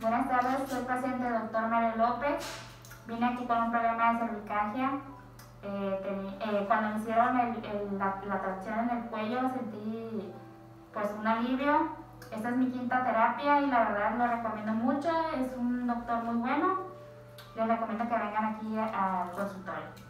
Buenas tardes, soy paciente del doctor Mario López. Vine aquí con un problema de cervicagia. Eh, eh, cuando me hicieron la, la tracción en el cuello sentí pues un alivio. Esta es mi quinta terapia y la verdad lo recomiendo mucho. Es un doctor muy bueno. Les recomiendo que vengan aquí al consultorio.